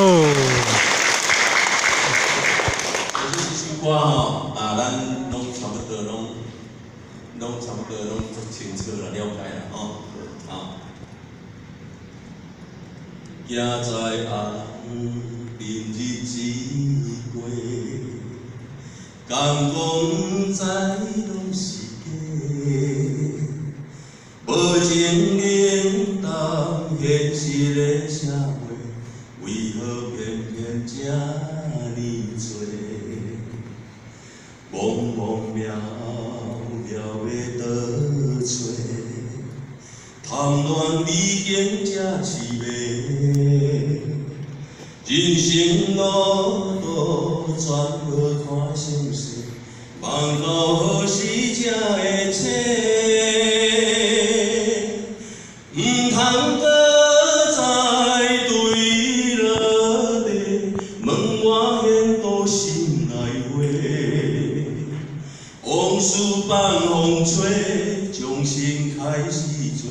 哦，这首歌吼，啊，咱拢差不多拢，拢差不多拢足清楚啦，了解啦，吼，啊。行在暗边日子过，敢讲不知拢是假，无情冷淡现实的社会，这呢多？茫茫渺渺的倒找，贪恋美景这凄美，人生路途全无看相识，望到何时才会醒？我现倒心内话。往事放风吹，重新开始做，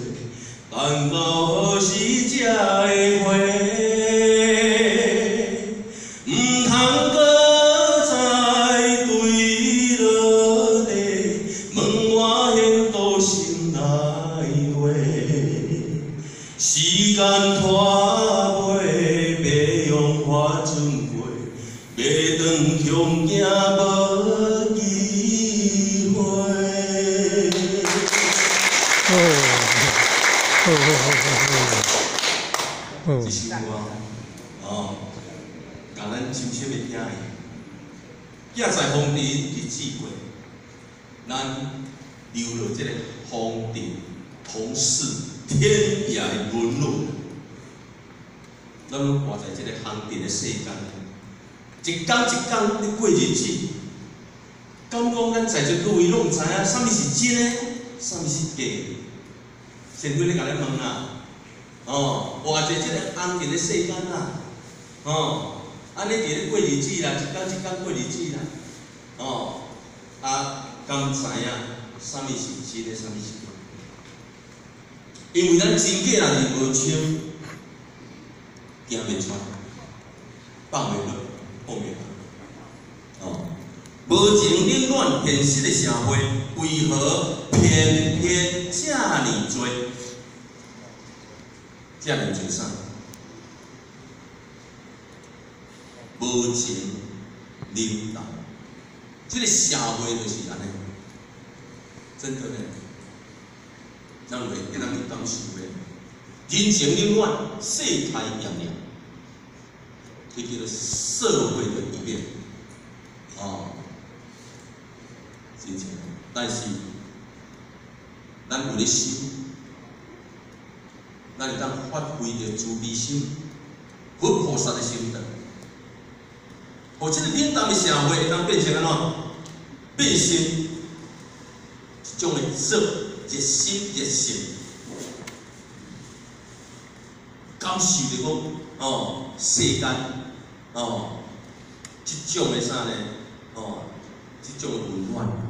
等到何时才会回？毋通搁再对落地，问我现倒心内哦哦哦哦这首歌，哦，甲咱深深的听的，寄在风尘日子过，咱留落这个风尘同是天涯的沦落。咱活在这个风尘的世间，一天一天咧过日子，敢讲咱在座各位拢知影，啥物是真的，啥物是假的？先开咧甲咱问啦。哦，活在即个安静的世间啦，哦，安尼伫咧过日子啦，一天一天过日子啦，哦，啊，敢知影啥物是真的，啥物是假？因为咱真假若是无清，行袂出，放袂落，放袂落，哦，无情冷暖现实的社会，为何偏偏这呢多？这样做啥？无情冷淡，这个社会就是安尼，真的呢。咱话给人去当想的，人情冷暖，世态炎凉，这叫做社会的一面。哦，真正，但是咱有咧想。咱会当发挥着慈悲心、佛菩萨的心德，互即个冷淡的社会会当变成安怎？变成一种的热热心热心，感受着讲哦世间哦，即种的啥呢？哦，即种的温暖。